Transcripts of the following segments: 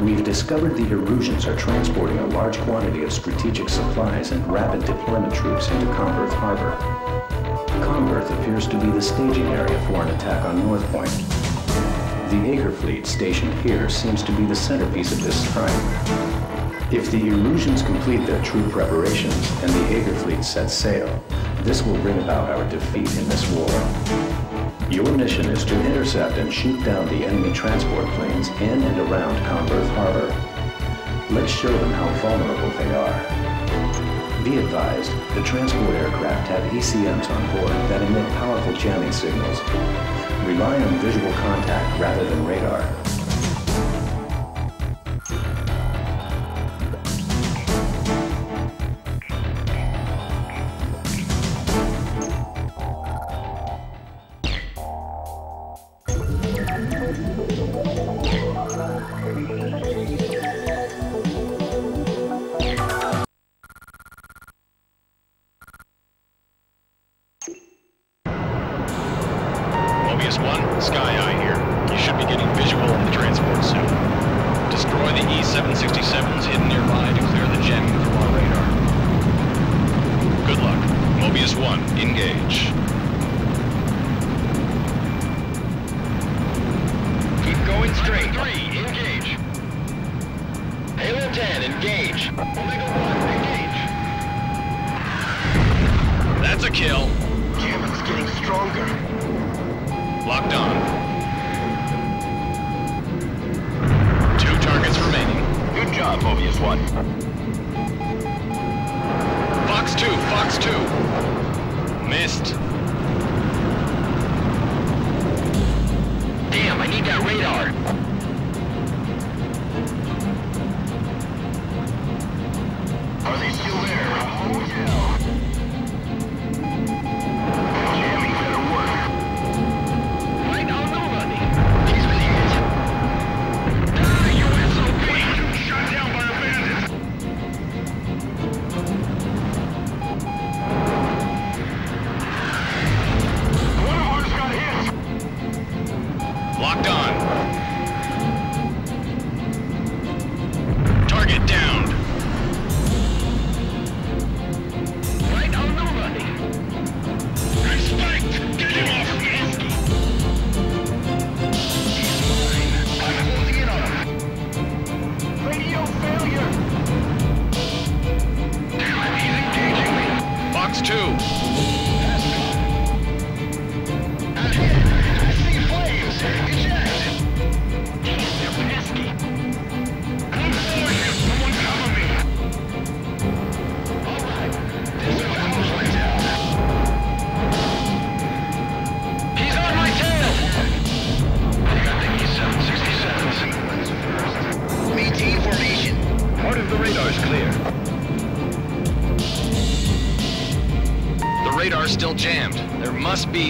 We've discovered the Erusians are transporting a large quantity of strategic supplies and rapid deployment troops into Comberth Harbor. Comberth appears to be the staging area for an attack on North Point. The Aegir fleet stationed here seems to be the centerpiece of this strike. If the Erusians complete their troop preparations and the Aegir fleet sets sail, this will bring about our defeat in this war. Your mission is to intercept and shoot down the enemy transport planes in and around Comberth Harbor. Let's show them how vulnerable they are. Be advised, the transport aircraft have ECMs on board that emit powerful jamming signals. Rely on visual contact rather than radar. Sky Eye here. You should be getting visual on the transport soon. Destroy the E-767s hidden nearby to clear the jamming from our radar. Good luck. Mobius 1, engage. Keep going straight. 3, engage. Halo 10, engage. Omega 1, engage. That's a kill. Gamma's getting stronger. Locked on. Two targets remaining. Good job, Mobius 1. Fox 2, Fox 2. Missed. Locked on. Target down. Right on. Respect! Get him off! Radio failure! He's engaging me! Fox 2.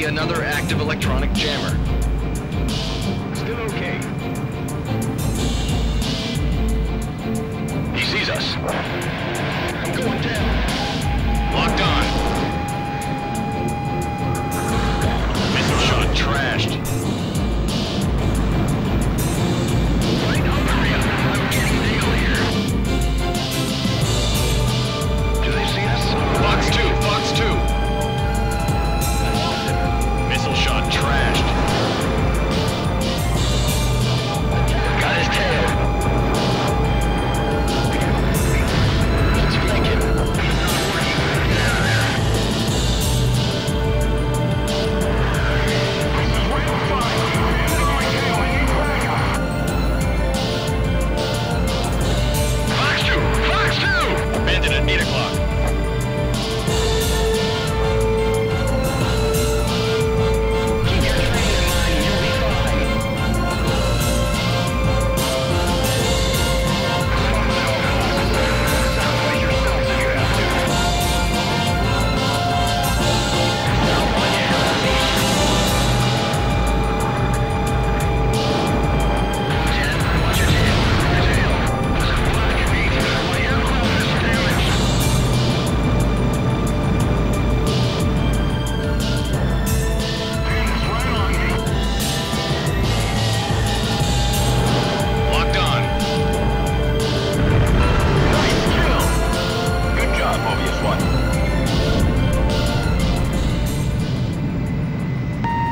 Another active electronic jammer.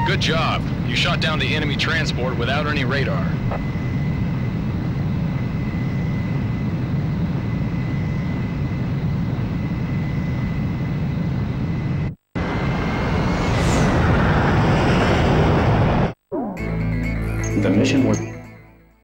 Good job. You shot down the enemy transport without any radar. The mission was